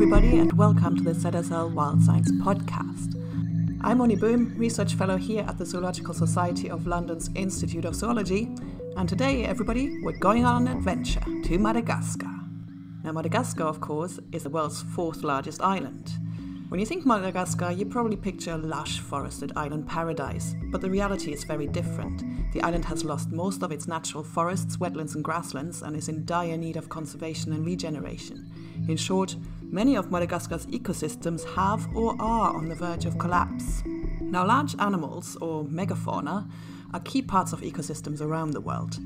everybody, and welcome to the ZSL Wild Science podcast. I'm Moni Böhm, Research Fellow here at the Zoological Society of London's Institute of Zoology, and today, everybody, we're going on an adventure to Madagascar. Now, Madagascar, of course, is the world's fourth largest island. When you think Madagascar, you probably picture a lush forested island paradise, but the reality is very different. The island has lost most of its natural forests, wetlands, and grasslands and is in dire need of conservation and regeneration. In short, many of Madagascar's ecosystems have or are on the verge of collapse. Now, large animals, or megafauna, are key parts of ecosystems around the world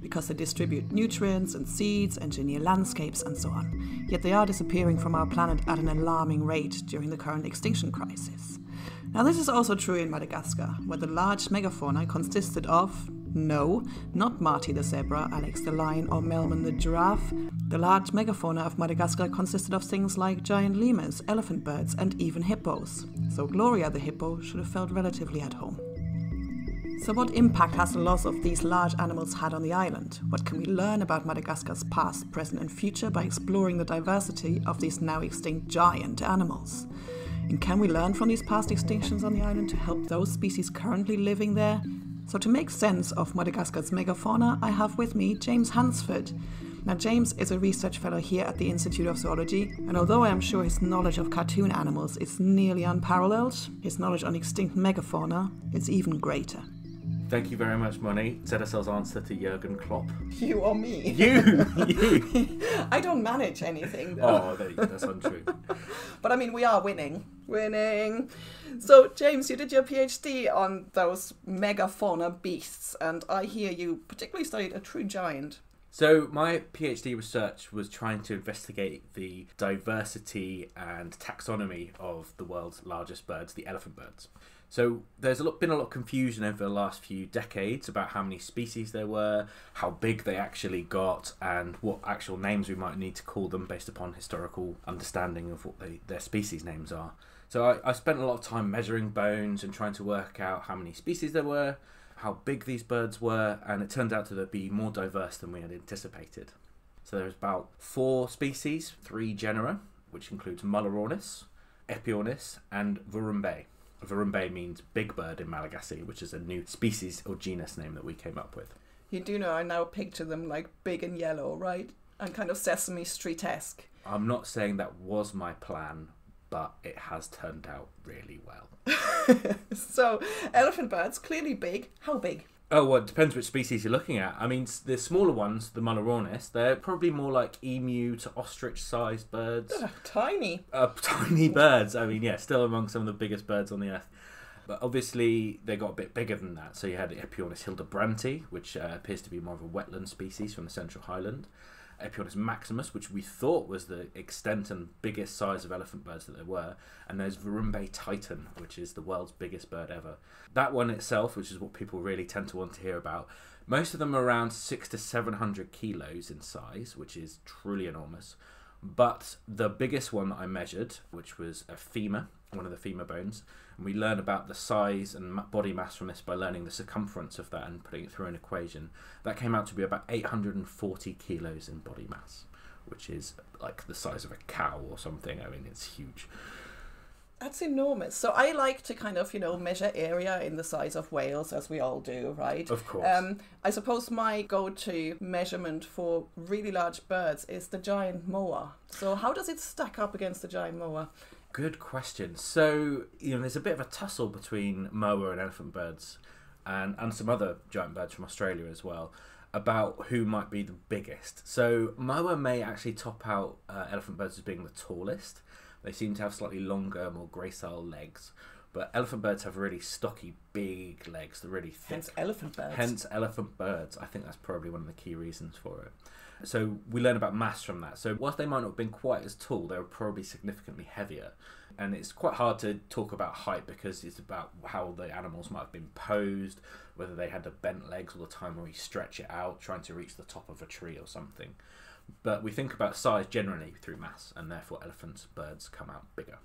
because they distribute nutrients and seeds, engineer landscapes, and so on. Yet they are disappearing from our planet at an alarming rate during the current extinction crisis. Now, this is also true in Madagascar, where the large megafauna consisted of no, not Marty the zebra, Alex the lion, or Melman the giraffe. The large megafauna of Madagascar consisted of things like giant lemurs, elephant birds, and even hippos. So Gloria the hippo should have felt relatively at home. So, what impact has the loss of these large animals had on the island? What can we learn about Madagascar's past, present, and future by exploring the diversity of these now extinct giant animals? And can we learn from these past extinctions on the island to help those species currently living there? So, to make sense of Madagascar's megafauna, I have with me James Hansford. Now, James is a research fellow here at the Institute of Zoology, and although I am sure his knowledge of cartoon animals is nearly unparalleled, his knowledge on extinct megafauna is even greater. Thank you very much, Moni. ZSL's answer to Jurgen Klopp. You or me? You! you! I don't manage anything though. Oh, there you go. that's untrue. but I mean, we are winning. Winning. So, James, you did your PhD on those megafauna beasts, and I hear you particularly studied a true giant. So, my PhD research was trying to investigate the diversity and taxonomy of the world's largest birds, the elephant birds. So there's a lot, been a lot of confusion over the last few decades about how many species there were, how big they actually got, and what actual names we might need to call them based upon historical understanding of what they, their species names are. So I, I spent a lot of time measuring bones and trying to work out how many species there were, how big these birds were, and it turned out to be more diverse than we had anticipated. So there's about four species, three genera, which includes Mullerornis, Aepyornis, and Vorombe. Vorombe means big bird in Malagasy, which is a new species or genus name that we came up with. You do know I now picture them like big and yellow, right? And kind of Sesame Street esque. I'm not saying that was my plan, but it has turned out really well. so, elephant birds, clearly big. How big? Oh, well, it depends which species you're looking at. I mean, the smaller ones, the Mullerornis, they're probably more like emu to ostrich-sized birds. Ugh, tiny. Uh, tiny birds. I mean, yeah, still among some of the biggest birds on the earth. But obviously, they got a bit bigger than that. So you had Aepyornis hildebrandt, which uh, appears to be more of a wetland species from the Central Highland. Aepyornis maximus, which we thought was the extent and biggest size of elephant birds that there were, and there's Vorombe titan, which is the world's biggest bird ever. That one itself, which is what people really tend to want to hear about, most of them are around six to seven hundred kilos in size, which is truly enormous. But the biggest one that I measured, which was a femur, one of the femur bones, and we learn about the size and body mass from this by learning the circumference of that and putting it through an equation. That came out to be about 840 kilos in body mass, which is like the size of a cow or something. I mean, it's huge. That's enormous. So I like to kind of, you know, measure area in the size of whales, as we all do, right? Of course. Um, I suppose my go-to measurement for really large birds is the giant moa. So how does it stack up against the giant moa? Good question. So, you know, there's a bit of a tussle between moa and elephant birds and, and some other giant birds from Australia as well about who might be the biggest. So, moa may actually top out uh, elephant birds as being the tallest. They seem to have slightly longer, more gracile legs. But elephant birds have really stocky, big legs. They're really thick. Hence elephant birds. Hence elephant birds. I think that's probably one of the key reasons for it. So we learn about mass from that. So whilst they might not have been quite as tall, they were probably significantly heavier. And it's quite hard to talk about height because it's about how the animals might have been posed, whether they had the bent legs all the time or you stretch it out, trying to reach the top of a tree or something. But we think about size generally through mass, and therefore elephants, birds come out bigger.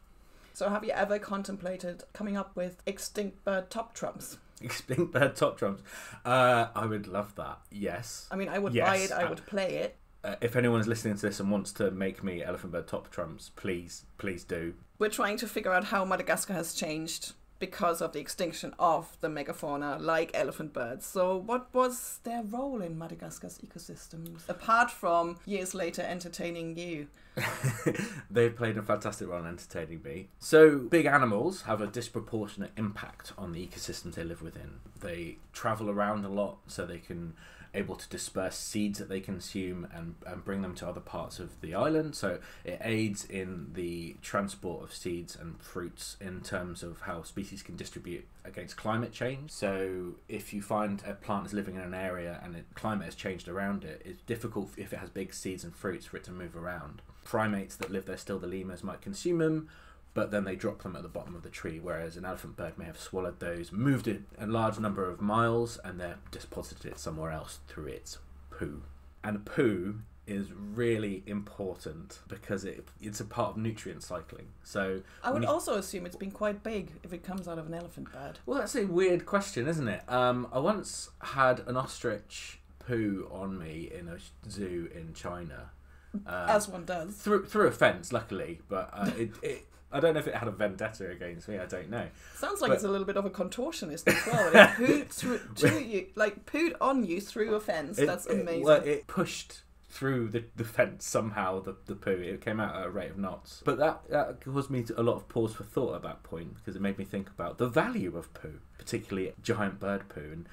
So have you ever contemplated coming up with extinct bird top trumps? Extinct bird top trumps. Uh, I would love that. Yes. I mean, I would Yes, buy it, I would play it. uh, if anyone is listening to this and wants to make me elephant bird top trumps, please, please do. We're trying to figure out how Madagascar has changed because of the extinction of the megafauna like elephant birds. So, what was their role in Madagascar's ecosystems apart from years later entertaining you? They've played a fantastic role in entertaining me. So, big animals have a disproportionate impact on the ecosystems they live within. They travel around a lot so they can able to disperse seeds that they consume and, and bring them to other parts of the island. So it aids in the transport of seeds and fruits in terms of how species can distribute against climate change. So if you find a plant is living in an area and the climate has changed around it, it's difficult if it has big seeds and fruits for it to move around. Primates that live there still, the lemurs, might consume them, but then they drop them at the bottom of the tree, whereas an elephant bird may have swallowed those, moved it a large number of miles, and then deposited it somewhere else through its poo. And poo is really important because it it's a part of nutrient cycling. So I would you, also assume it's been quite big if it comes out of an elephant bird. Well, that's a weird question, isn't it? Um, I once had an ostrich poo on me in a zoo in China. Um, As one does. Through through a fence, luckily, but uh, it, it I don't know if it had a vendetta against me. I don't know. Sounds like but... it's a little bit of a contortionist as well. It pooed through, to you, like pooed on you through a fence. It, That's amazing. It, well, it pushed through the, the fence somehow. The, the poo it came out at a rate of knots. But that that caused me a lot of pause for thought at that point because it made me think about the value of poo, particularly giant bird poo. And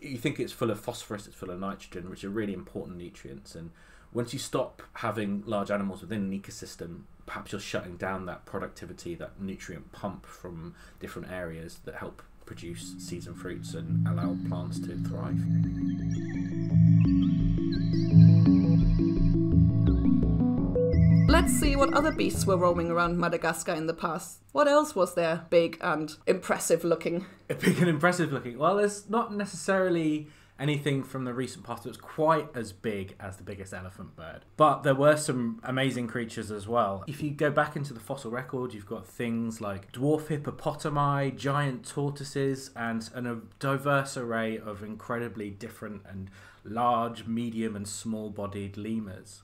you think it's full of phosphorus, it's full of nitrogen, which are really important nutrients. And once you stop having large animals within an ecosystem, perhaps you're shutting down that productivity, that nutrient pump from different areas that help produce seeds and fruits and allow plants to thrive. Let's see what other beasts were roaming around Madagascar in the past. What else was there big and impressive looking? Big and impressive looking. Well, there's not necessarily anything from the recent past that was quite as big as the biggest elephant bird. But there were some amazing creatures as well. If you go back into the fossil record, you've got things like dwarf hippopotami, giant tortoises, and, and a diverse array of incredibly different and large, medium, and small bodied lemurs.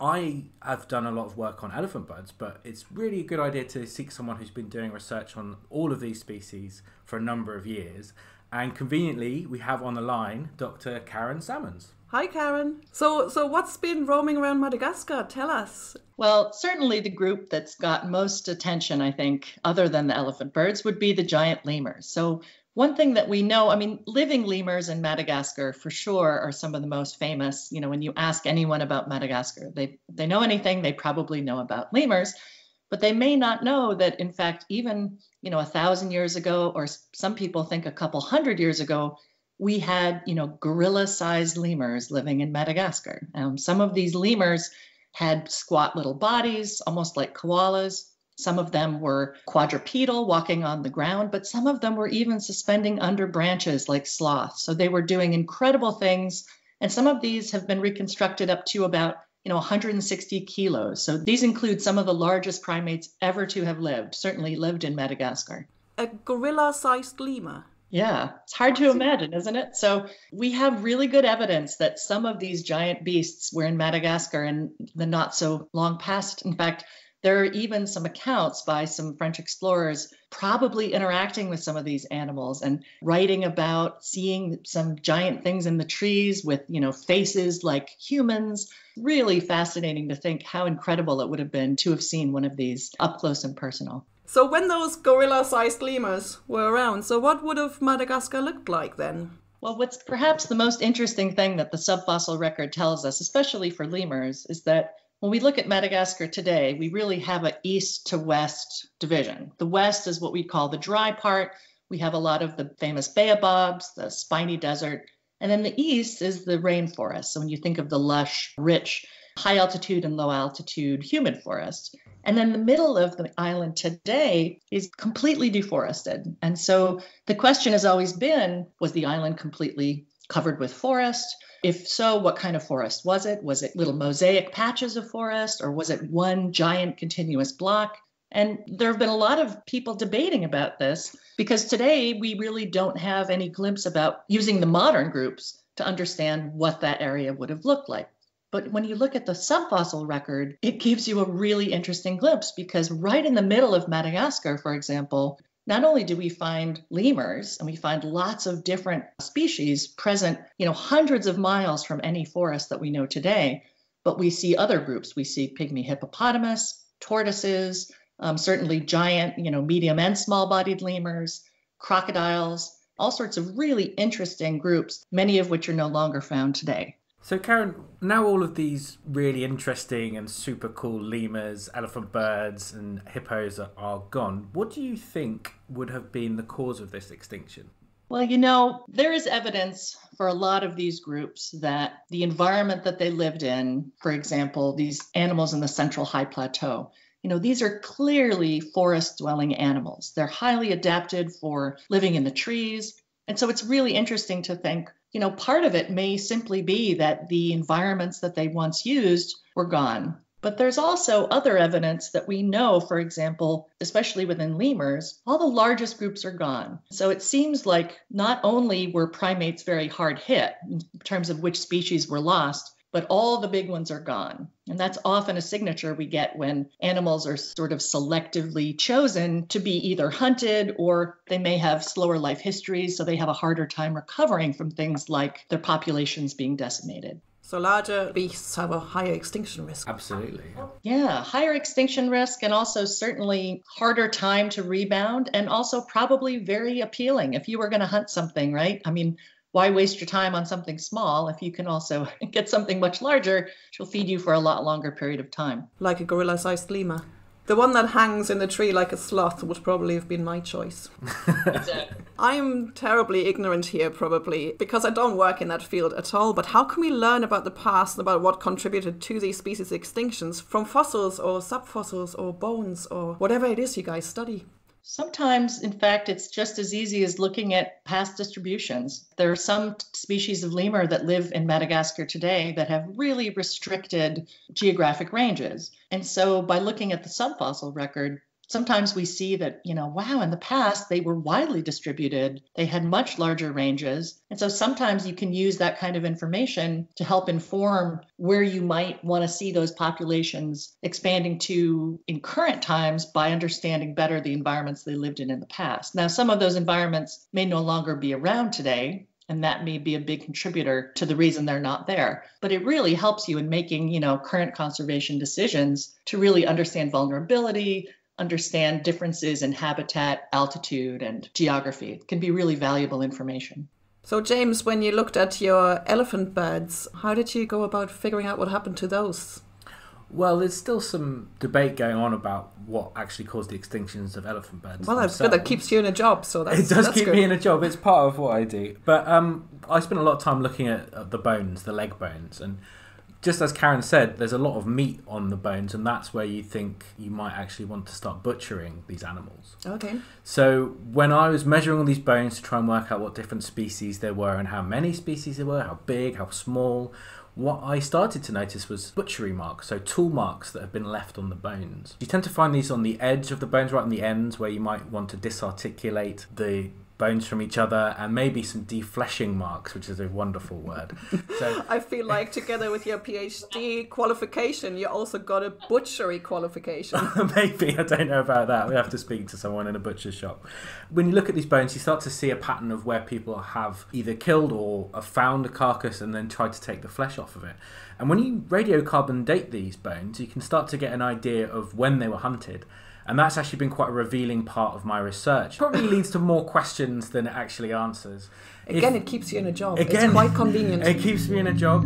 I have done a lot of work on elephant birds, but it's really a good idea to seek someone who's been doing research on all of these species for a number of years and conveniently, we have on the line Dr. Karen Samonds. Hi, Karen. So, so what's been roaming around Madagascar? Tell us. Well, certainly the group that's got most attention, I think, other than the elephant birds, would be the giant lemurs. So, one thing that we know, I mean, living lemurs in Madagascar for sure are some of the most famous. You know, when you ask anyone about Madagascar, they they know anything, they probably know about lemurs but they may not know that in fact even you know a thousand years ago or some people think a couple hundred years ago we had you know gorilla sized lemurs living in madagascar. Um, some of these lemurs had squat little bodies almost like koalas. Some of them were quadrupedal walking on the ground but some of them were even suspending under branches like sloths. So they were doing incredible things and some of these have been reconstructed up to about you know 160 kilos so these include some of the largest primates ever to have lived certainly lived in madagascar a gorilla sized lemur yeah, it's hard to imagine, isn't it? So, we have really good evidence that some of these giant beasts were in Madagascar in the not so long past. In fact, there are even some accounts by some French explorers probably interacting with some of these animals and writing about seeing some giant things in the trees with, you know, faces like humans. Really fascinating to think how incredible it would have been to have seen one of these up close and personal. So when those gorilla-sized lemurs were around, so what would have Madagascar looked like then? Well, what's perhaps the most interesting thing that the subfossil record tells us, especially for lemurs, is that when we look at Madagascar today, we really have an east to west division. The west is what we call the dry part. We have a lot of the famous baobabs, the spiny desert. And then the east is the rainforest. So when you think of the lush, rich, high altitude and low altitude humid forest. And then the middle of the island today is completely deforested. And so the question has always been was the island completely covered with forest? If so, what kind of forest was it? Was it little mosaic patches of forest or was it one giant continuous block? And there have been a lot of people debating about this because today we really don't have any glimpse about using the modern groups to understand what that area would have looked like. But when you look at the subfossil record, it gives you a really interesting glimpse because right in the middle of Madagascar, for example, not only do we find lemurs and we find lots of different species present, you know, hundreds of miles from any forest that we know today, but we see other groups. We see pygmy hippopotamus, tortoises, um, certainly giant, you know, medium and small bodied lemurs, crocodiles, all sorts of really interesting groups, many of which are no longer found today. So, Karen, now all of these really interesting and super cool lemurs, elephant birds, and hippos are, are gone. What do you think would have been the cause of this extinction? Well, you know, there is evidence for a lot of these groups that the environment that they lived in, for example, these animals in the central high plateau, you know, these are clearly forest dwelling animals. They're highly adapted for living in the trees. And so it's really interesting to think you know, part of it may simply be that the environments that they once used were gone. But there's also other evidence that we know, for example, especially within lemurs, all the largest groups are gone. So it seems like not only were primates very hard hit in terms of which species were lost, but all the big ones are gone. And that's often a signature we get when animals are sort of selectively chosen to be either hunted or they may have slower life histories, so they have a harder time recovering from things like their populations being decimated. So larger beasts have a higher extinction risk. Absolutely. Yeah, higher extinction risk and also certainly harder time to rebound and also probably very appealing if you were going to hunt something, right? I mean, why waste your time on something small if you can also get something much larger, which will feed you for a lot longer period of time? Like a gorilla sized lemur. The one that hangs in the tree like a sloth would probably have been my choice. I'm terribly ignorant here, probably, because I don't work in that field at all. But how can we learn about the past and about what contributed to these species extinctions from fossils or subfossils or bones or whatever it is you guys study? Sometimes, in fact, it's just as easy as looking at past distributions. There are some species of lemur that live in Madagascar today that have really restricted geographic ranges. And so, by looking at the subfossil record, sometimes we see that, you know, wow, in the past they were widely distributed. They had much larger ranges. And so sometimes you can use that kind of information to help inform where you might want to see those populations expanding to in current times by understanding better the environments they lived in in the past. Now, some of those environments may no longer be around today, and that may be a big contributor to the reason they're not there but it really helps you in making you know current conservation decisions to really understand vulnerability understand differences in habitat, altitude, and geography. It can be really valuable information. So, James, when you looked at your elephant birds, how did you go about figuring out what happened to those? Well, there's still some debate going on about what actually caused the extinctions of elephant birds. Well, that's good. That keeps you in a job, so that's, it does keep good. me in a job. It's part of what I do. But um, I spent a lot of time looking at, at the bones, the leg bones, and just as Karen said, there's a lot of meat on the bones, and that's where you think you might actually want to start butchering these animals. Okay. So when I was measuring all these bones to try and work out what different species there were and how many species there were, how big, how small, what I started to notice was butchery marks, so tool marks that have been left on the bones. You tend to find these on the edge of the bones, right on the ends, where you might want to disarticulate the bones from each other and maybe some defleshing marks, which is a wonderful word. So I feel like together with your PhD qualification, you also got a butchery qualification. maybe I don't know about that. We have to speak to someone in a butcher's shop. When you look at these bones, you start to see a pattern of where people have either killed or have found a carcass and then tried to take the flesh off of it. And when you radiocarbon date these bones, you can start to get an idea of when they were hunted and that's actually been quite a revealing part of my research. Probably leads to more questions than it actually answers. Again, if, it keeps you in a job. Again, it's quite convenient. It keeps me in a job.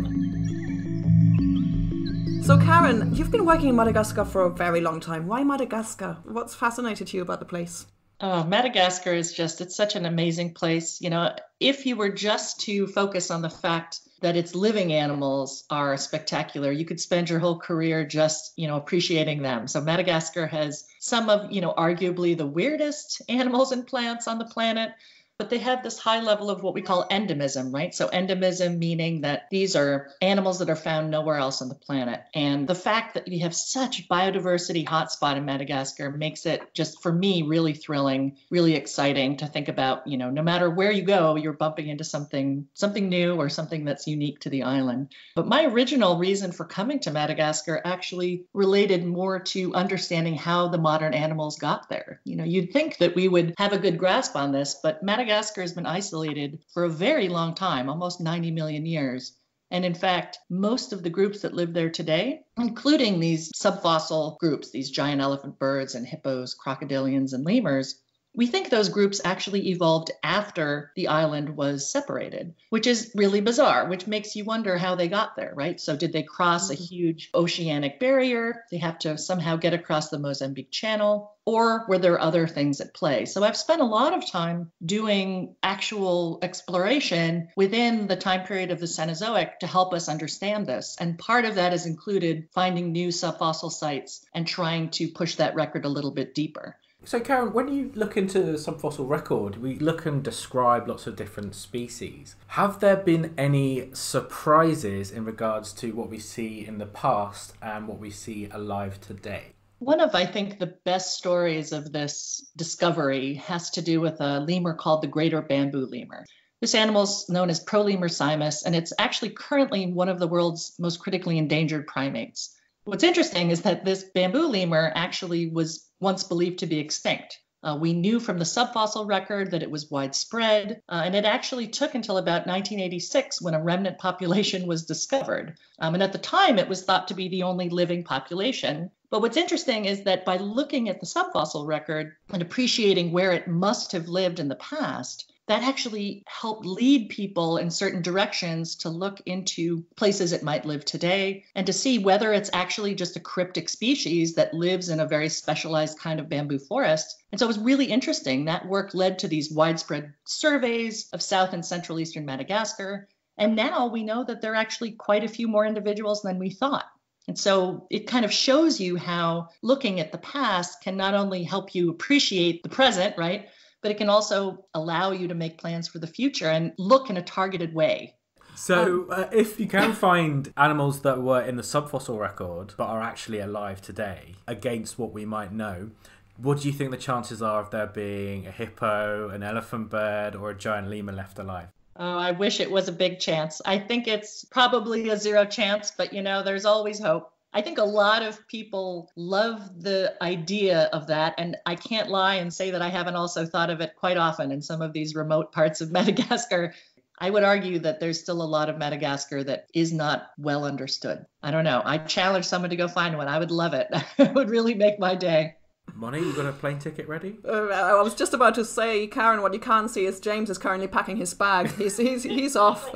So, Karen, you've been working in Madagascar for a very long time. Why Madagascar? What's fascinated you about the place? Oh, Madagascar is just, it's such an amazing place. You know, if you were just to focus on the fact that its living animals are spectacular. You could spend your whole career just, you know, appreciating them. So Madagascar has some of, you know, arguably the weirdest animals and plants on the planet. But they have this high level of what we call endemism, right? So, endemism meaning that these are animals that are found nowhere else on the planet. And the fact that we have such biodiversity hotspot in Madagascar makes it just for me really thrilling, really exciting to think about, you know, no matter where you go, you're bumping into something something new or something that's unique to the island. But my original reason for coming to Madagascar actually related more to understanding how the modern animals got there. You know, you'd think that we would have a good grasp on this, but Madagascar has been isolated for a very long time, almost 90 million years. And in fact, most of the groups that live there today, including these subfossil groups, these giant elephant birds and hippos, crocodilians, and lemurs, we think those groups actually evolved after the island was separated, which is really bizarre, which makes you wonder how they got there, right? So, did they cross a mm-hmm. huge oceanic barrier? They have to somehow get across the Mozambique Channel, or were there other things at play? So, I've spent a lot of time doing actual exploration within the time period of the Cenozoic to help us understand this. And part of that has included finding new subfossil sites and trying to push that record a little bit deeper. So, Karen, when you look into the subfossil record, we look and describe lots of different species. Have there been any surprises in regards to what we see in the past and what we see alive today? One of, I think, the best stories of this discovery has to do with a lemur called the greater bamboo lemur. This animal is known as Prolemur simus, and it's actually currently one of the world's most critically endangered primates. What's interesting is that this bamboo lemur actually was once believed to be extinct. Uh, we knew from the subfossil record that it was widespread, uh, and it actually took until about 1986 when a remnant population was discovered. Um, and at the time, it was thought to be the only living population. But what's interesting is that by looking at the subfossil record and appreciating where it must have lived in the past, that actually helped lead people in certain directions to look into places it might live today and to see whether it's actually just a cryptic species that lives in a very specialized kind of bamboo forest. And so it was really interesting. That work led to these widespread surveys of South and Central Eastern Madagascar. And now we know that there are actually quite a few more individuals than we thought. And so it kind of shows you how looking at the past can not only help you appreciate the present, right? But it can also allow you to make plans for the future and look in a targeted way. So, um, uh, if you can find animals that were in the subfossil record but are actually alive today against what we might know, what do you think the chances are of there being a hippo, an elephant bird, or a giant lemur left alive? Oh, I wish it was a big chance. I think it's probably a zero chance, but you know, there's always hope. I think a lot of people love the idea of that. And I can't lie and say that I haven't also thought of it quite often in some of these remote parts of Madagascar. I would argue that there's still a lot of Madagascar that is not well understood. I don't know. I challenge someone to go find one. I would love it. it would really make my day. Moni, you got a plane ticket ready? Uh, I was just about to say, Karen, what you can't see is James is currently packing his bag. He's he's he's off.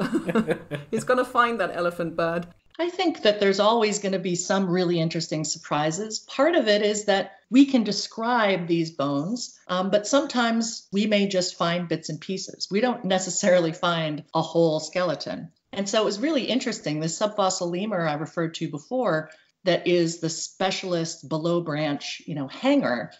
he's gonna find that elephant bird. I think that there's always going to be some really interesting surprises. Part of it is that we can describe these bones, um, but sometimes we may just find bits and pieces. We don't necessarily find a whole skeleton. And so it was really interesting. This subfossil lemur I referred to before, that is the specialist below branch, you know, hanger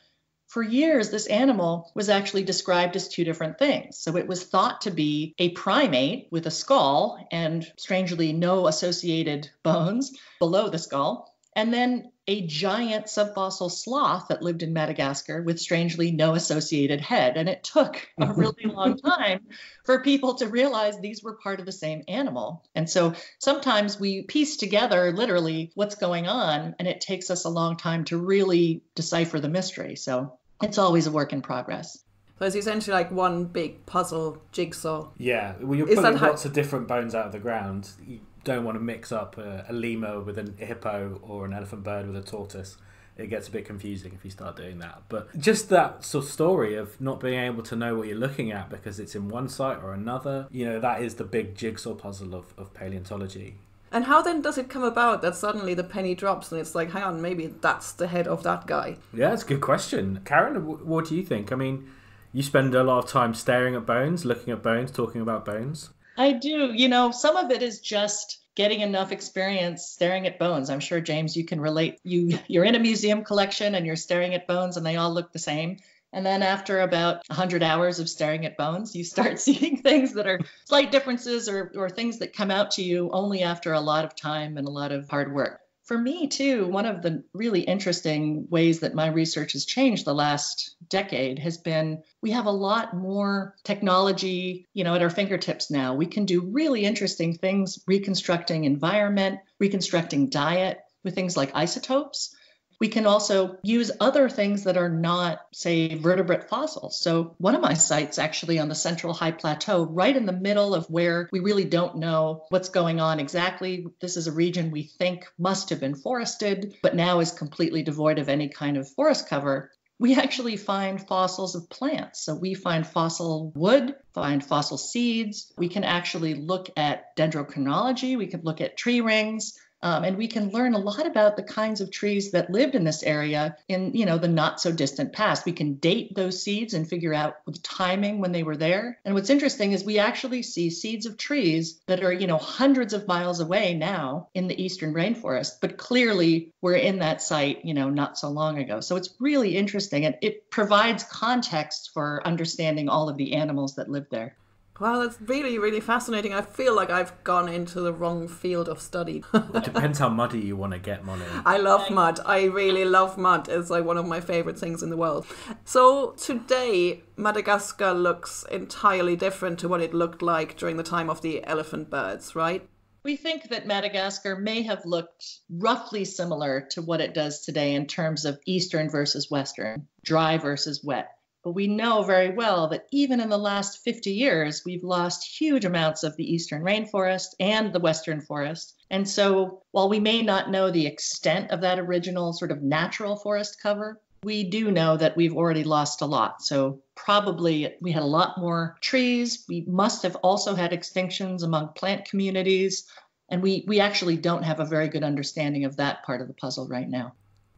for years, this animal was actually described as two different things. So it was thought to be a primate with a skull and strangely no associated bones below the skull, and then a giant subfossil sloth that lived in Madagascar with strangely no associated head. And it took a mm-hmm. really long time for people to realize these were part of the same animal. And so sometimes we piece together literally what's going on, and it takes us a long time to really decipher the mystery. So it's always a work in progress. So it's essentially like one big puzzle jigsaw. Yeah, well, you're pulling lots of different bones out of the ground. You don't want to mix up a, a lemur with a hippo or an elephant bird with a tortoise. It gets a bit confusing if you start doing that. But just that sort of story of not being able to know what you're looking at because it's in one site or another, you know, that is the big jigsaw puzzle of, of paleontology. And how then does it come about that suddenly the penny drops and it's like, hang on, maybe that's the head of that guy? Yeah, that's a good question. Karen, what do you think? I mean, you spend a lot of time staring at bones, looking at bones, talking about bones. I do. You know, some of it is just getting enough experience staring at bones. I'm sure James you can relate. You you're in a museum collection and you're staring at bones and they all look the same. And then after about 100 hours of staring at bones, you start seeing things that are slight differences or, or things that come out to you only after a lot of time and a lot of hard work. For me, too, one of the really interesting ways that my research has changed the last decade has been we have a lot more technology, you know, at our fingertips now. We can do really interesting things reconstructing environment, reconstructing diet with things like isotopes. We can also use other things that are not, say, vertebrate fossils. So, one of my sites actually on the Central High Plateau, right in the middle of where we really don't know what's going on exactly. This is a region we think must have been forested, but now is completely devoid of any kind of forest cover we actually find fossils of plants. So we find fossil wood, find fossil seeds. We can actually look at dendrochronology. We can look at tree rings. Um, and we can learn a lot about the kinds of trees that lived in this area in you know the not so distant past. We can date those seeds and figure out the timing when they were there. And what's interesting is we actually see seeds of trees that are you know hundreds of miles away now in the eastern rainforest but clearly were in that site you know not so long ago. So it's really interesting and it provides context for understanding all of the animals that live there well, that's really, really fascinating. I feel like I've gone into the wrong field of study. it depends how muddy you want to get, Molly. I love mud. I really love mud. It's like one of my favorite things in the world. So today, Madagascar looks entirely different to what it looked like during the time of the elephant birds, right? We think that Madagascar may have looked roughly similar to what it does today in terms of eastern versus western, dry versus wet. But we know very well that even in the last 50 years, we've lost huge amounts of the eastern rainforest and the western forest. And so while we may not know the extent of that original sort of natural forest cover, we do know that we've already lost a lot. So probably we had a lot more trees. We must have also had extinctions among plant communities. And we, we actually don't have a very good understanding of that part of the puzzle right now.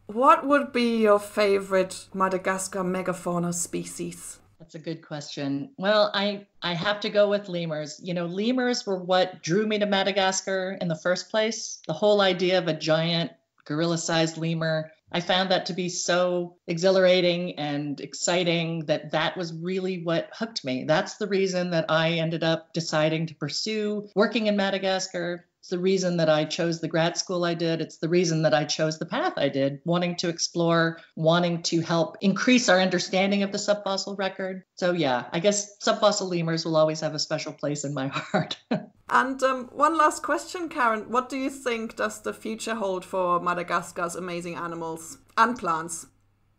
What would be your favorite Madagascar megafauna species? That's a good question. Well, I I have to go with lemurs. You know, lemurs were what drew me to Madagascar in the first place. The whole idea of a giant gorilla-sized lemur, I found that to be so exhilarating and exciting that that was really what hooked me. That's the reason that I ended up deciding to pursue working in Madagascar it's the reason that I chose the grad school I did. It's the reason that I chose the path I did, wanting to explore, wanting to help increase our understanding of the subfossil record. So, yeah, I guess subfossil lemurs will always have a special place in my heart. and um, one last question, Karen. What do you think does the future hold for Madagascar's amazing animals and plants?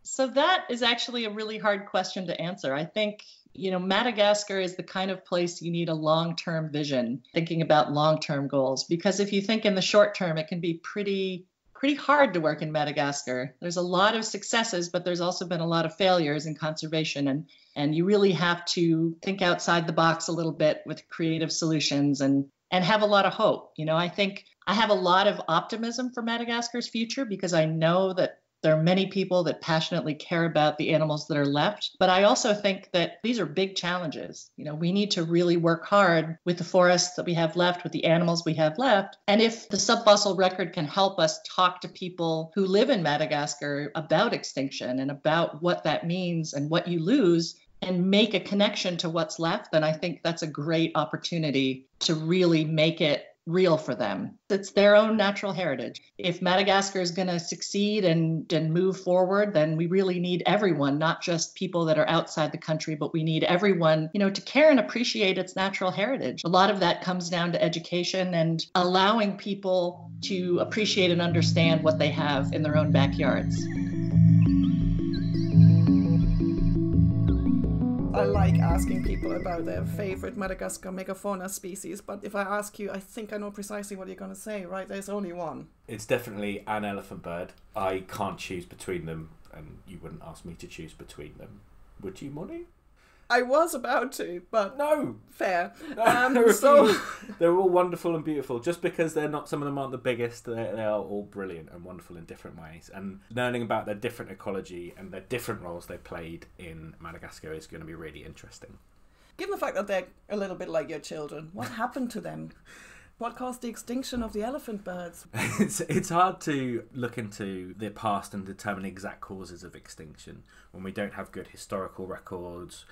So, that is actually a really hard question to answer. I think you know, Madagascar is the kind of place you need a long term vision, thinking about long term goals. Because if you think in the short term, it can be pretty pretty hard to work in Madagascar. There's a lot of successes, but there's also been a lot of failures in conservation and and you really have to think outside the box a little bit with creative solutions and and have a lot of hope. You know, I think I have a lot of optimism for Madagascar's future because I know that there are many people that passionately care about the animals that are left. But I also think that these are big challenges. You know, we need to really work hard with the forests that we have left, with the animals we have left. And if the subfossil record can help us talk to people who live in Madagascar about extinction and about what that means and what you lose, and make a connection to what's left, then I think that's a great opportunity to really make it real for them. It's their own natural heritage. If Madagascar is going to succeed and, and move forward, then we really need everyone, not just people that are outside the country, but we need everyone, you know, to care and appreciate its natural heritage. A lot of that comes down to education and allowing people to appreciate and understand what they have in their own backyards. I like asking people about their favorite Madagascar megafauna species, but if I ask you, I think I know precisely what you're going to say, right? There's only one. It's definitely an elephant bird. I can't choose between them, and you wouldn't ask me to choose between them. Would you, Molly? I was about to, but no, fair. Um, so they're all wonderful and beautiful. Just because they're not, some of them aren't the biggest. They, they are all brilliant and wonderful in different ways. And learning about their different ecology and their different roles they played in Madagascar is going to be really interesting. Given the fact that they're a little bit like your children, what happened to them? What caused the extinction of the elephant birds? it's, it's hard to look into the past and determine exact causes of extinction when we don't have good historical records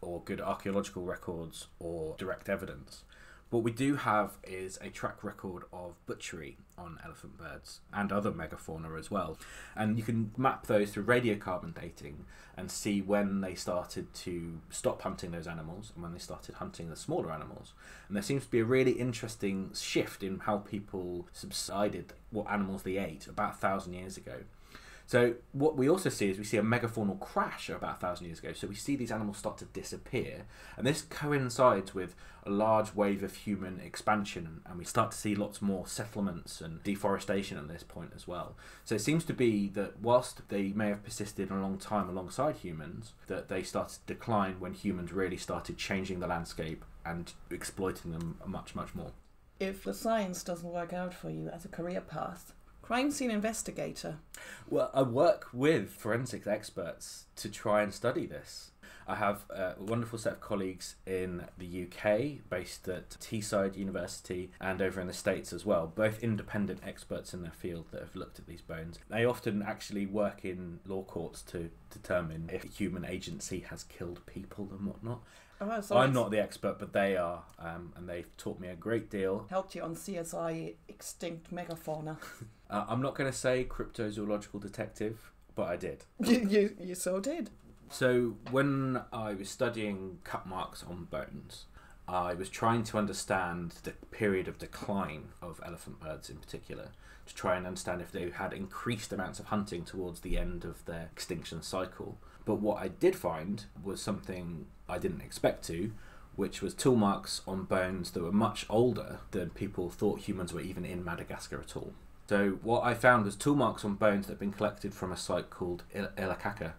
or good archaeological records or direct evidence. What we do have is a track record of butchery on elephant birds and other megafauna as well. And you can map those through radiocarbon dating and see when they started to stop hunting those animals and when they started hunting the smaller animals. And there seems to be a really interesting shift in how people subsided what animals they ate about a thousand years ago. So what we also see is we see a megafaunal crash about a thousand years ago. So we see these animals start to disappear, and this coincides with a large wave of human expansion, and we start to see lots more settlements and deforestation at this point as well. So it seems to be that whilst they may have persisted a long time alongside humans, that they started to decline when humans really started changing the landscape and exploiting them much, much more. If the science doesn't work out for you as a career path, crime scene investigator. Well, I work with forensics experts to try and study this. I have a wonderful set of colleagues in the UK, based at Teesside University, and over in the States as well, both independent experts in their field that have looked at these bones. They often actually work in law courts to determine if human agency has killed people and whatnot. Oh, so I'm not the expert, but they are, um, and they've taught me a great deal. helped you on CSI extinct megafauna. Uh, I'm not going to say cryptozoological detective, but I did. you, you, you so did. So when I was studying cut marks on bones, I was trying to understand the period of decline of elephant birds in particular, to try and understand if they had increased amounts of hunting towards the end of their extinction cycle. But what I did find was something I didn't expect to, which was tool marks on bones that were much older than people thought humans were even in Madagascar at all. So what I found was tool marks on bones that had been collected from a site called Il- Ilakaka,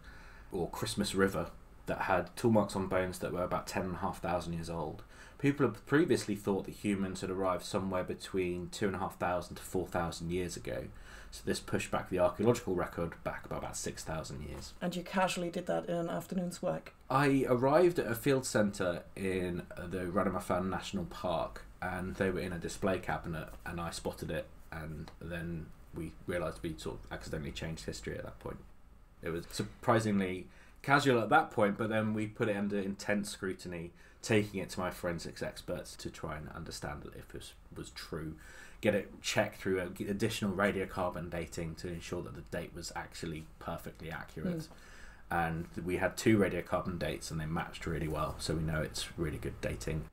or Christmas River, that had tool marks on bones that were about 10,500 years old. People had previously thought that humans had arrived somewhere between 2,500 to 4,000 years ago. So this pushed back the archaeological record back by about 6,000 years. And you casually did that in an afternoon's work. I arrived at a field centre in the Ranomafana National Park and they were in a display cabinet and I spotted it and then we realised we sort of accidentally changed history at that point. It was surprisingly casual at that point, but then we put it under intense scrutiny, taking it to my forensics experts to try and understand if this was true, get it checked through additional radiocarbon dating to ensure that the date was actually perfectly accurate. Hmm. And we had two radiocarbon dates and they matched really well, so we know it's really good dating.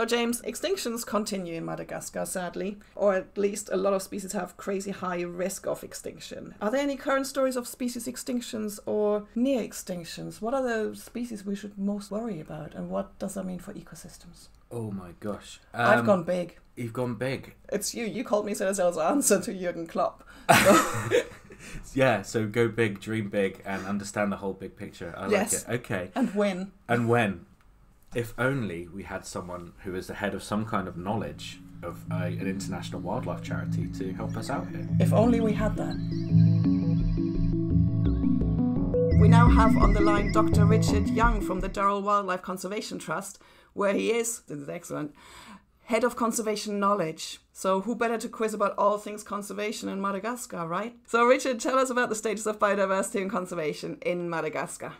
So, James, extinctions continue in Madagascar, sadly, or at least a lot of species have crazy high risk of extinction. Are there any current stories of species extinctions or near extinctions? What are the species we should most worry about, and what does that mean for ecosystems? Oh my gosh. I've Um, gone big. You've gone big. It's you. You called me ZSL's answer to Jurgen Klopp. Yeah, so go big, dream big, and understand the whole big picture. I Yes. like it. Okay. And win. And when? If only we had someone who is the head of some kind of knowledge of a, an international wildlife charity to help us out here. If only we had that. We now have on the line Dr. Richard Young from the Durrell Wildlife Conservation Trust, where he is, this is excellent, head of conservation knowledge. So, who better to quiz about all things conservation in Madagascar, right? So, Richard, tell us about the status of biodiversity and conservation in Madagascar.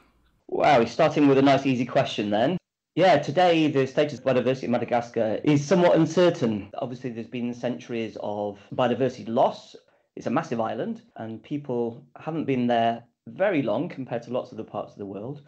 Wow, we're starting with a nice easy question then. Yeah, today the status of biodiversity in Madagascar is somewhat uncertain. Obviously, there's been centuries of biodiversity loss. It's a massive island, and people haven't been there very long compared to lots of the parts of the world.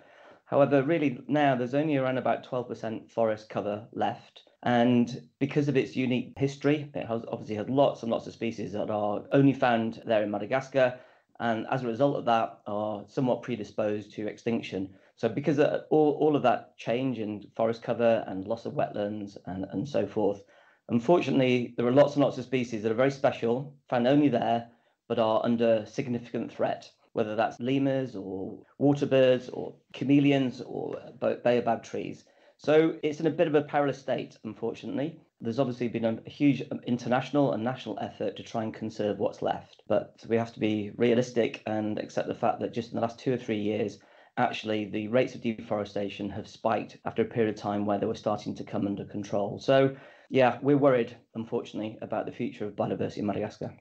However, really now there's only around about 12% forest cover left. And because of its unique history, it has obviously has lots and lots of species that are only found there in Madagascar, and as a result of that, are somewhat predisposed to extinction. So because of all, all of that change in forest cover and loss of wetlands and, and so forth, unfortunately, there are lots and lots of species that are very special, found only there, but are under significant threat, whether that's lemurs or water birds or chameleons or baobab trees. So it's in a bit of a perilous state, unfortunately. There's obviously been a, a huge um, international and national effort to try and conserve what's left, but we have to be realistic and accept the fact that just in the last two or three years, actually the rates of deforestation have spiked after a period of time where they were starting to come under control. So, yeah, we're worried, unfortunately, about the future of biodiversity in Madagascar.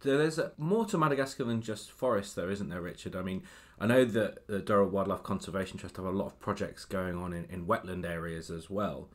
There's more to Madagascar than just forests, though, isn't there, Richard? I mean, I know that the Durrell Wildlife Conservation Trust have a lot of projects going on in, in wetland areas as well.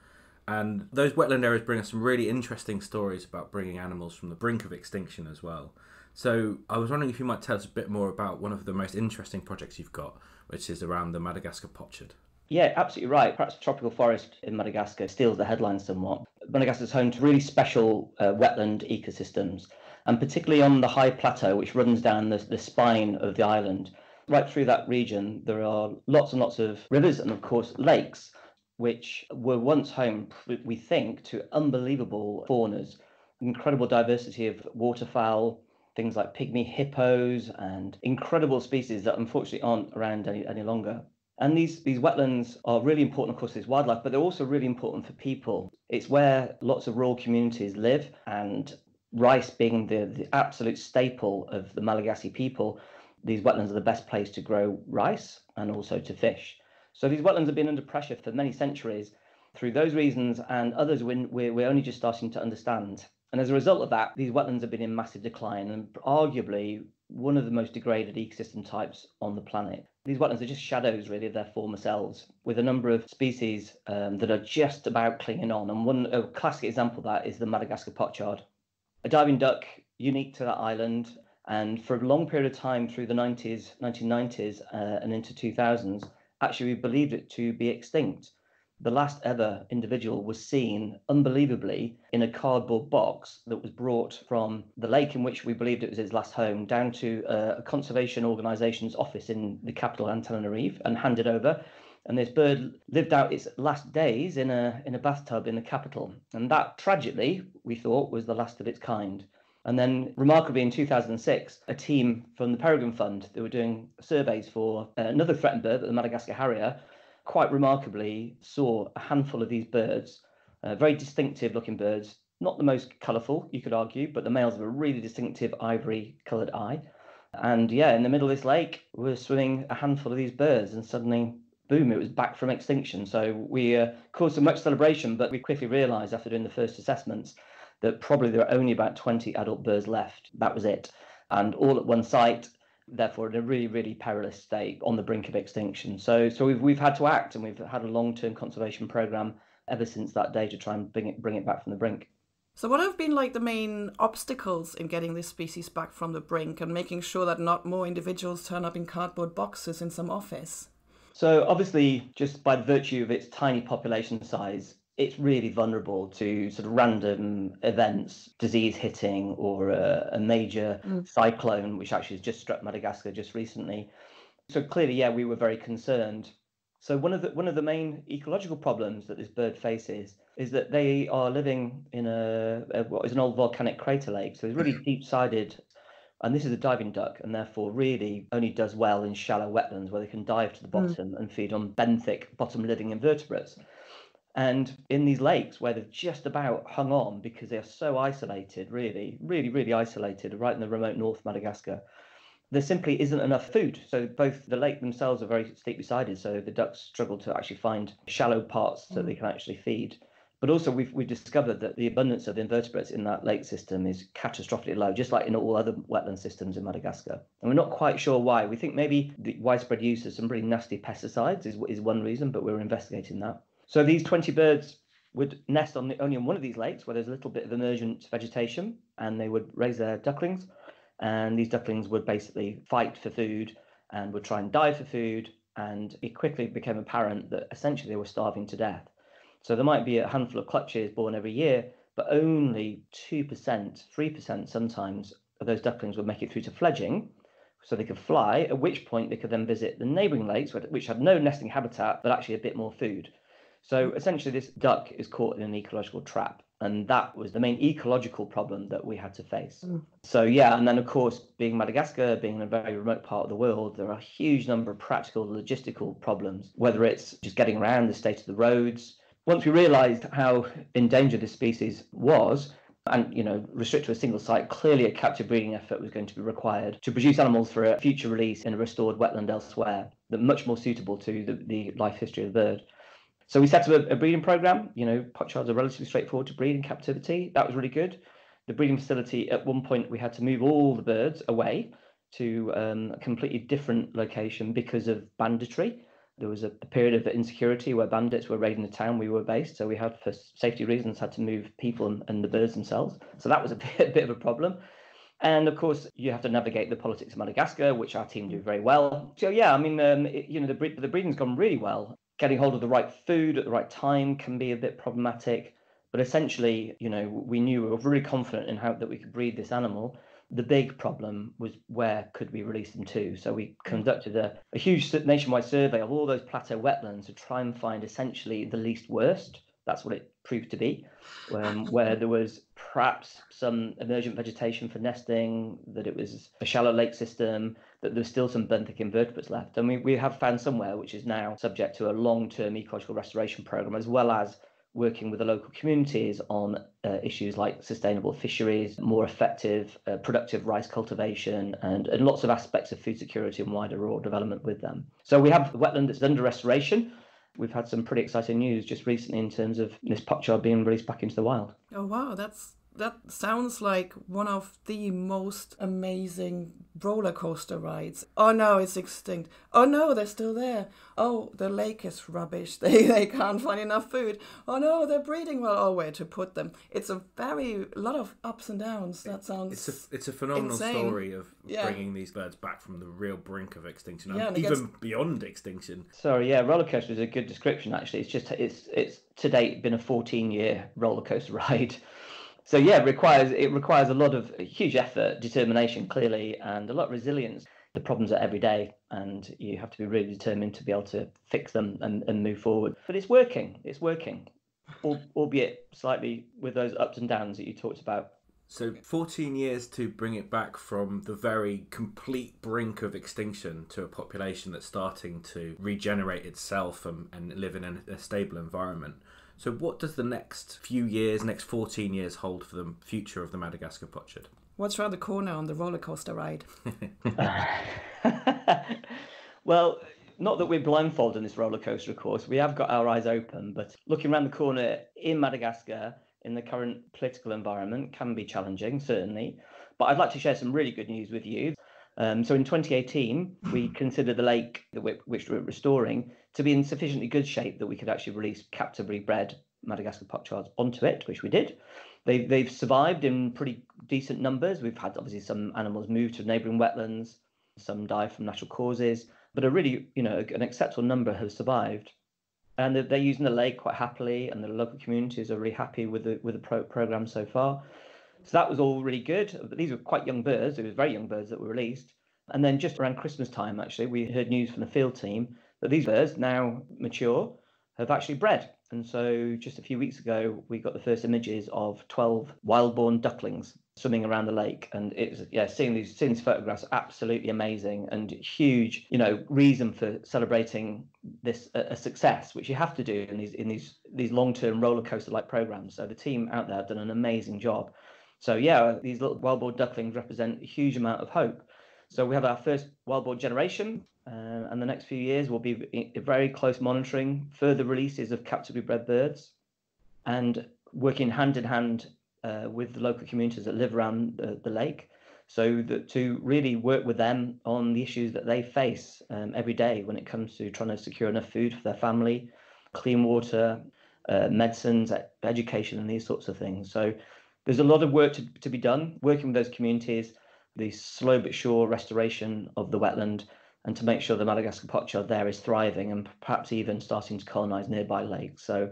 And those wetland areas bring us some really interesting stories about bringing animals from the brink of extinction as well. So I was wondering if you might tell us a bit more about one of the most interesting projects you've got, which is around the Madagascar pochard. Yeah, absolutely right. Perhaps tropical forest in Madagascar steals the headlines somewhat. Madagascar is home to really special uh, wetland ecosystems, and particularly on the high plateau, which runs down the, the spine of the island. Right through that region, there are lots and lots of rivers and, of course, lakes which were once home, we think, to unbelievable faunas, incredible diversity of waterfowl, things like pygmy hippos, and incredible species that unfortunately aren't around any, any longer. And these, these wetlands are really important, of course, as wildlife, but they're also really important for people. It's where lots of rural communities live, and rice being the, the absolute staple of the Malagasy people, these wetlands are the best place to grow rice and also to fish. So these wetlands have been under pressure for many centuries through those reasons and others we're, we're only just starting to understand. And as a result of that, these wetlands have been in massive decline and arguably one of the most degraded ecosystem types on the planet. These wetlands are just shadows, really, of their former selves, with a number of species um, that are just about clinging on. And one a classic example of that is the Madagascar pochard, a diving duck unique to that island. And for a long period of time through the 90s, 1990s, uh, and into 2000s, actually we believed it to be extinct. The last ever individual was seen, unbelievably, in a cardboard box that was brought from the lake in which we believed it was his last home down to uh, a conservation organisation's office in the capital, Antananarivo, and handed over. And this bird lived out its last days in a in a bathtub in the capital. And that, tragically, we thought was the last of its kind. And then, remarkably, in 2006, a team from the Peregrine Fund, they were doing surveys for uh, another threatened bird, the Madagascar harrier, quite remarkably saw a handful of these birds, uh, very distinctive looking birds, not the most colourful, you could argue, but the males have a really distinctive ivory coloured eye. And yeah, in the middle of this lake, we were swimming a handful of these birds, and suddenly, boom, it was back from extinction. So we uh, caused so much celebration, but we quickly realised after doing the first assessments that probably there are only about 20 adult birds left. That was it. And all at one site, therefore in a really, really perilous state on the brink of extinction. So so we've we've had to act and we've had a long-term conservation program ever since that day to try and bring it bring it back from the brink. So what have been like the main obstacles in getting this species back from the brink and making sure that not more individuals turn up in cardboard boxes in some office? So obviously just by virtue of its tiny population size, it's really vulnerable to sort of random events, disease hitting, or a, a major mm. cyclone, which actually has just struck Madagascar just recently. So clearly, yeah, we were very concerned. So one of the one of the main ecological problems that this bird faces is that they are living in a, a what is an old volcanic crater lake. So it's really deep-sided, and this is a diving duck, and therefore really only does well in shallow wetlands where they can dive to the mm. bottom mm. and feed on benthic bottom-living invertebrates. And in these lakes where they've just about hung on because they're so isolated, really, really, really isolated, right in the remote north Madagascar, there simply isn't enough food. So both the lake themselves are very steeply sided, so the ducks struggle to actually find shallow parts mm. that they can actually feed. But also, we've, we've discovered that the abundance of invertebrates in that lake system is catastrophically low, just like in all other wetland systems in Madagascar. And we're not quite sure why. We think maybe the widespread use of some really nasty pesticides is, is one reason, but we're investigating that. So these 20 birds would nest on the, only on one of these lakes where there's a little bit of emergent vegetation and they would raise their ducklings. And these ducklings would basically fight for food and would try and die for food. And it quickly became apparent that essentially they were starving to death. So there might be a handful of clutches born every year, but only 2%, 3% sometimes of those ducklings would make it through to fledging, so they could fly, at which point they could then visit the neighbouring lakes, which had no nesting habitat, but actually a bit more food. So essentially, this duck is caught in an ecological trap. And that was the main ecological problem that we had to face. Mm. So, yeah, and then of course, being Madagascar, being in a very remote part of the world, there are a huge number of practical, logistical problems, whether it's just getting around the state of the roads. Once we realized how endangered this species was, and you know restrict to a single site clearly a captive breeding effort was going to be required to produce animals for a future release in a restored wetland elsewhere that much more suitable to the, the life history of the bird so we set up a, a breeding program you know pochards are relatively straightforward to breed in captivity that was really good the breeding facility at one point we had to move all the birds away to um, a completely different location because of banditry there was a, a, period of insecurity where bandits were raiding the town we were based. So we had, for safety reasons, had to move people and, and the birds themselves. So that was a bit, a bit of a problem. And of course, you have to navigate the politics of Madagascar, which our team do very well. So yeah, I mean, um, it, you know, the, the breeding's gone really well. Getting hold of the right food at the right time can be a bit problematic. But essentially, you know, we knew we were really confident in how that we could breed this animal the big problem was where could we release them to? So we mm. conducted a, a huge nationwide survey of all those plateau wetlands to try and find essentially the least worst. That's what it proved to be, um, where there was perhaps some emergent vegetation for nesting, that it was a shallow lake system, that there's still some benthic invertebrates left. And we, we have found somewhere which is now subject to a long term ecological restoration program, as well as working with the local communities on uh, issues like sustainable fisheries, more effective, uh, productive rice cultivation, and, and lots of aspects of food security and wider rural development with them. So we have wetland that's under restoration. We've had some pretty exciting news just recently in terms of this pochard being released back into the wild. Oh wow, that's that sounds like one of the most amazing roller coaster rides. Oh no, it's extinct. Oh no, they're still there. Oh, the lake is rubbish. They they can't find enough food. Oh no, they're breeding well. Oh, where to put them? It's a very lot of ups and downs. That sounds. It's a it's a phenomenal insane. story of yeah. bringing these birds back from the real brink of extinction, yeah, and even gets... beyond extinction. Sorry, yeah, roller coaster is a good description. Actually, it's just it's it's to date been a 14 year roller coaster ride so yeah, it requires it requires a lot of huge effort, determination, clearly, and a lot of resilience. The problems are every day, and you have to be really determined to be able to fix them and, and move forward. But it's working. It's working, albeit slightly with those ups and downs that you talked about. So 14 years to bring it back from the very complete brink of extinction to a population that's starting to regenerate itself and, and live in a stable environment. So, what does the next few years, next 14 years, hold for the future of the Madagascar pochard? What's around the corner on the roller coaster ride? well, not that we're blindfolded in this roller coaster, of course. We have got our eyes open, but looking around the corner in Madagascar in the current political environment can be challenging, certainly. But I'd like to share some really good news with you. Um, so in 2018, we considered the lake that we, which we're restoring to be in sufficiently good shape that we could actually release captively bred Madagascar pochards onto it, which we did. They've, they've survived in pretty decent numbers. We've had obviously some animals move to neighbouring wetlands, some die from natural causes, but a really, you know, an acceptable number have survived. And they're, they're using the lake quite happily, and the local communities are really happy with the with the pro- program so far. So that was all really good. These were quite young birds. It was very young birds that were released. And then just around Christmas time, actually, we heard news from the field team that these birds, now mature, have actually bred. And so just a few weeks ago, we got the first images of 12 wild-born ducklings swimming around the lake. And it's, yeah, seeing these, seeing these photographs, absolutely amazing and huge, you know, reason for celebrating this a, a success, which you have to do in these, in these, these long-term roller coaster-like programs. So the team out there have done an amazing job. So yeah, these little wild-born ducklings represent a huge amount of hope. So we have our first wild-born generation uh, and the next few years will be very close monitoring further releases of captively bred birds and working hand in hand uh, with the local communities that live around the, the lake so that to really work with them on the issues that they face um, every day when it comes to trying to secure enough food for their family, clean water, uh, medicines, education, and these sorts of things. So there's a lot of work to, to be done working with those communities, the slow but sure restoration of the wetland, and to make sure the Madagascar pochard there is thriving and perhaps even starting to colonise nearby lakes. So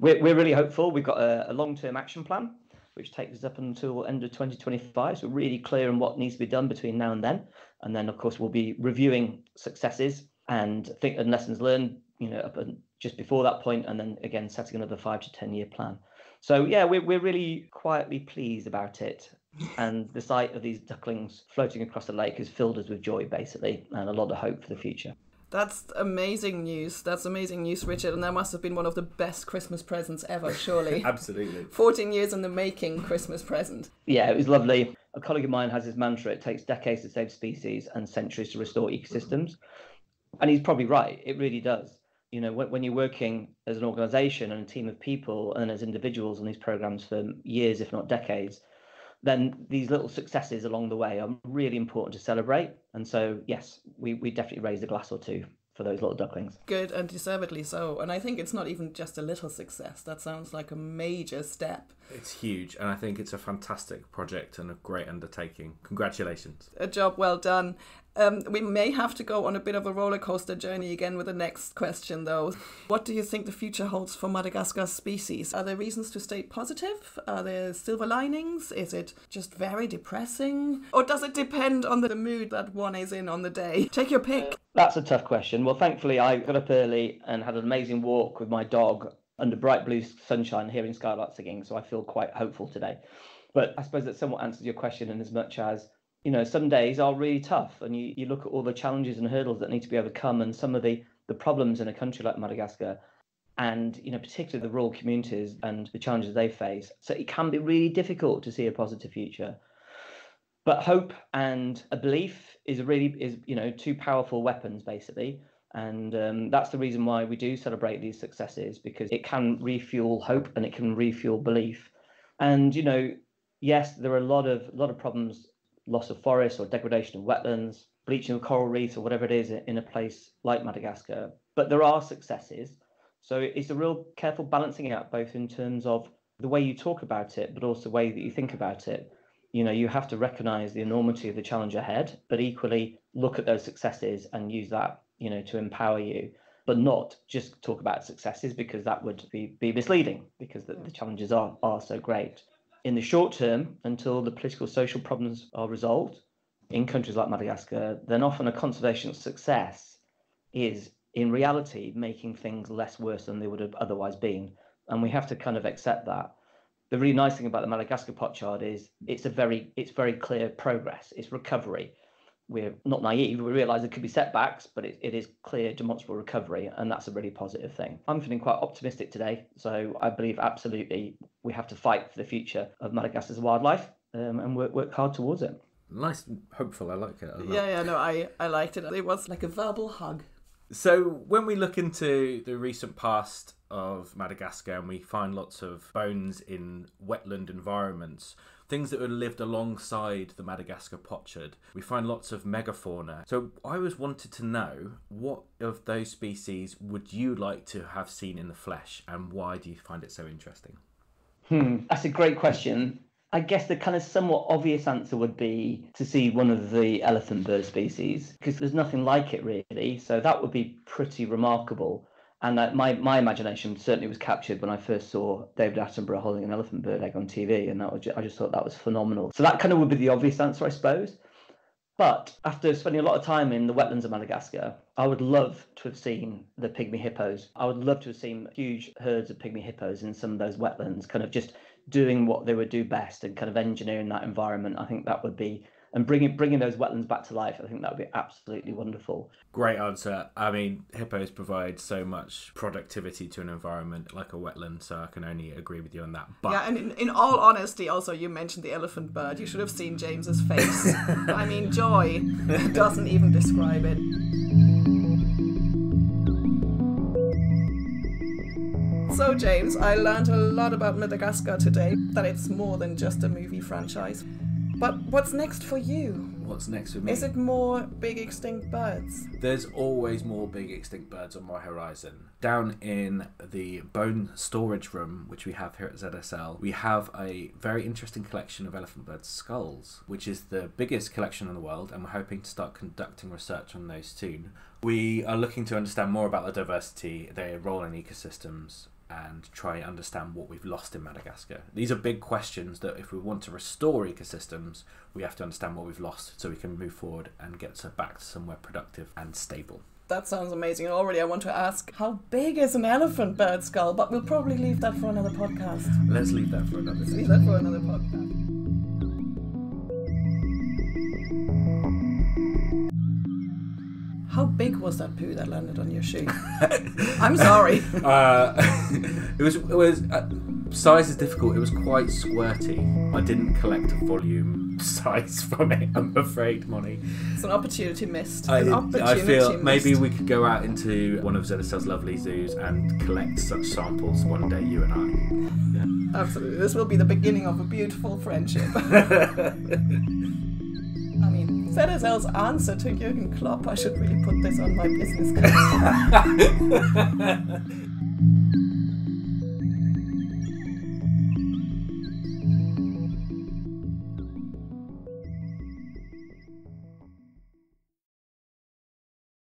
we're, we're really hopeful. We've got a, a long-term action plan which takes us up until end of 2025. So really clear on what needs to be done between now and then. And then of course we'll be reviewing successes and think and lessons learned, you know, up just before that point, and then again setting another five to ten year plan. So yeah, we're we're really quietly pleased about it and the sight of these ducklings floating across the lake has filled us with joy, basically, and a lot of hope for the future. That's amazing news. That's amazing news, Richard. And that must have been one of the best Christmas presents ever, surely. Absolutely. 14 years in the making Christmas present. Yeah, it was lovely. A colleague of mine has this mantra it takes decades to save species and centuries to restore ecosystems. And he's probably right. It really does. You know, when, when you're working as an organization and a team of people and as individuals on these programs for years, if not decades, then these little successes along the way are really important to celebrate. And so, yes, we, we definitely raise a glass or two for those little ducklings. Good and deservedly so. And I think it's not even just a little success. That sounds like a major step. It's huge, and I think it's a fantastic project and a great undertaking. Congratulations. A job well done. Um, we may have to go on a bit of a roller coaster journey again with the next question, though. What do you think the future holds for Madagascar's species? Are there reasons to stay positive? Are there silver linings? Is it just very depressing? Or does it depend on the mood that one is in on the day? Take your pick. That's a tough question. Well, thankfully, I got up early and had an amazing walk with my dog under bright blue sunshine, hearing skylarks singing. So I feel quite hopeful today. But I suppose that somewhat answers your question in as much as you know, some days are really tough, and you, you look at all the challenges and hurdles that need to be overcome, and some of the the problems in a country like Madagascar, and you know, particularly the rural communities and the challenges they face. So it can be really difficult to see a positive future. But hope and a belief is really is you know two powerful weapons basically, and um, that's the reason why we do celebrate these successes because it can refuel hope and it can refuel belief. And you know, yes, there are a lot of a lot of problems loss of forests or degradation of wetlands, bleaching of coral reefs or whatever it is in a place like Madagascar. But there are successes. So it's a real careful balancing out, both in terms of the way you talk about it, but also the way that you think about it. You know, you have to recognize the enormity of the challenge ahead, but equally look at those successes and use that, you know, to empower you, but not just talk about successes because that would be, be misleading because the, the challenges are, are so great in the short term, until the political social problems are resolved in countries like Madagascar, then often a conservation success is in reality making things less worse than they would have otherwise been. And we have to kind of accept that. The really nice thing about the Madagascar pochard is it's a very it's very clear progress, it's recovery we're not naive. We realise there could be setbacks, but it, it is clear, demonstrable recovery, and that's a really positive thing. I'm feeling quite optimistic today, so I believe absolutely we have to fight for the future of Madagascar's wildlife um, and work, work hard towards it. Nice, and hopeful. I like it. Yeah, yeah, no, I, I liked it. It was like a verbal hug. So when we look into the recent past of Madagascar and we find lots of bones in wetland environments, things that have lived alongside the Madagascar pochard. We find lots of megafauna. So I was wanted to know what of those species would you like to have seen in the flesh and why do you find it so interesting? Hmm, that's a great question. I guess the kind of somewhat obvious answer would be to see one of the elephant bird species because there's nothing like it really. So that would be pretty remarkable and my my imagination certainly was captured when I first saw David Attenborough holding an elephant bird egg on TV, and that was just, I just thought that was phenomenal. So that kind of would be the obvious answer, I suppose. But after spending a lot of time in the wetlands of Madagascar, I would love to have seen the pygmy hippos. I would love to have seen huge herds of pygmy hippos in some of those wetlands, kind of just doing what they would do best and kind of engineering that environment. I think that would be and bringing bringing those wetlands back to life, I think that would be absolutely wonderful. Great answer. I mean, hippos provide so much productivity to an environment like a wetland, so I can only agree with you on that. But yeah, and in, in all honesty, also you mentioned the elephant bird. You should have seen James's face. I mean, joy doesn't even describe it. So, James, I learned a lot about Madagascar today, that it's more than just a movie franchise. But what's next for you? What's next for me? Is it more big extinct birds? There's always more big extinct birds on my horizon. Down in the bone storage room, which we have here at ZSL, we have a very interesting collection of elephant bird skulls, which is the biggest collection in the world, and we're hoping to start conducting research on those soon. We are looking to understand more about the diversity, their role in ecosystems, and try and understand what we've lost in Madagascar. These are big questions that if we want to restore ecosystems, we have to understand what we've lost so we can move forward and get to back to somewhere productive and stable. That sounds amazing. And already I want to ask, how big is an elephant bird skull? But we'll probably leave that for another podcast. Let's leave that for another. Let's leave that for another podcast. How big was that poo that landed on your shoe? I'm sorry. Uh, it was it was uh, size is difficult. It was quite squirty. I didn't collect a volume size from it. I'm afraid, Moni. It's an opportunity missed. I, An I opportunity feel maybe we could go out into one of ZSL's lovely zoos and collect such samples one day, you and I. Absolutely. This will be the beginning of a beautiful friendship. I mean, ZSL's answer to Jurgen Klopp, I should really put this on my business card.